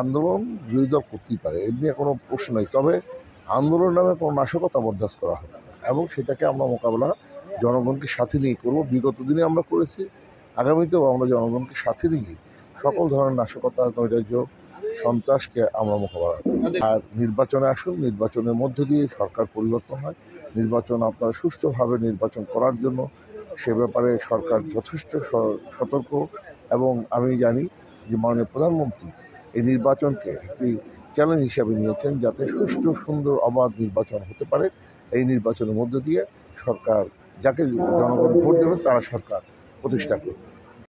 আন্দোলন বিরোধী দল করতেই পারে এমনি কোনো প্রশ্ন নেই। তবে আন্দোলন নামে কোনো নাশকতা বরদাস্ত করা হবে। এবং সেটাকে আমরা মোকাবেলা জনগণকে সাথে নিয়ে করব। বিগত দিনে আমরা করেছি, আগামীতেও আমরা জনগণকে সাথে নিয়ে সকল ধরনের নাশকতা, নৈরাজ্য, সন্ত্রাসকে আমরা মোকাবেলা করব। আর নির্বাচনে আসুন, নির্বাচনের মধ্য দিয়ে সরকার পরিবর্তন হয়। নির্বাচন আপনারা সুষ্ঠুভাবে নির্বাচন করার জন্য সে ব্যাপারে সরকার যথেষ্ট সতর্ক এবং আমি জানি যে মাননীয় প্রধানমন্ত্রী এই নির্বাচনকে একটি চ্যালেঞ্জ হিসাবে নিয়েছেন যাতে সুষ্ঠু, সুন্দর, অবাধ নির্বাচন হতে পারে। এই নির্বাচনের মধ্য দিয়ে সরকার, যাকে জনগণ ভোট দেবে তারা সরকার প্রতিষ্ঠা করবে।